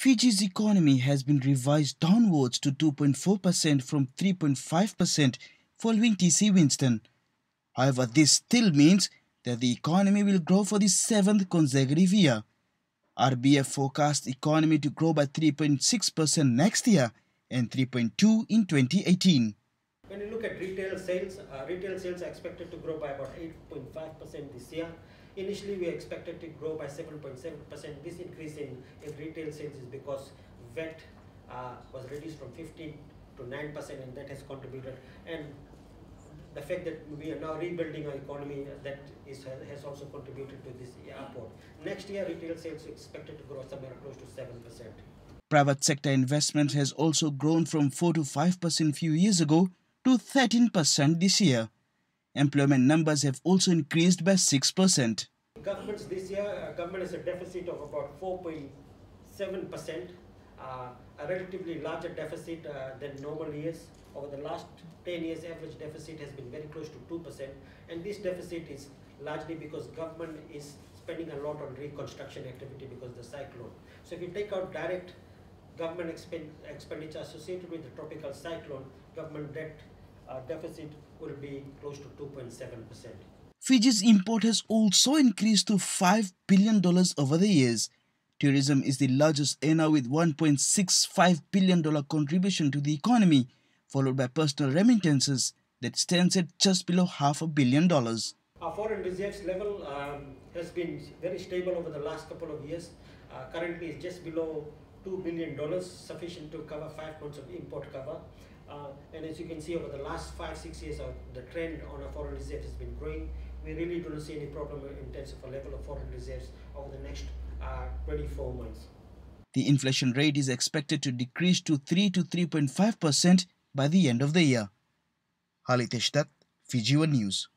Fiji's economy has been revised downwards to 2.4% from 3.5% following TC Winston. However, this still means that the economy will grow for the seventh consecutive year. RBF forecasts economy to grow by 3.6% next year and 3.2 in 2018. When you look at retail sales, uh, retail sales are expected to grow by about 8.5% this year. Initially, we expected to grow by 7.7%. This increase in, in retail sales is because VAT uh, was reduced from 15 to 9% and that has contributed. And the fact that we are now rebuilding our economy that is, has also contributed to this upward. Next year, retail sales are expected to grow somewhere close to 7%. Private sector investment has also grown from 4 to 5% few years ago to 13% this year. Employment numbers have also increased by 6%. Governments this year, uh, government has a deficit of about 4.7%, uh, a relatively larger deficit uh, than normal years. Over the last 10 years, average deficit has been very close to 2%. And this deficit is largely because government is spending a lot on reconstruction activity because the cyclone. So if you take out direct government expenditure associated with the tropical cyclone, government debt deficit will be close to 2.7%. Fiji's import has also increased to $5 billion over the years. Tourism is the largest earner with $1.65 billion contribution to the economy, followed by personal remittances that stands at just below half a billion dollars. Our foreign reserves level um, has been very stable over the last couple of years. Uh, currently, it's just below $2 billion, sufficient to cover five months of import cover. Uh, and as you can see over the last five, six years, uh, the trend on our foreign reserves has been growing. We really don't see any problem in terms of a level of foreign reserves over the next uh, 24 months. The inflation rate is expected to decrease to 3 to 3.5% by the end of the year. Halitesh Datt, Fiji One News.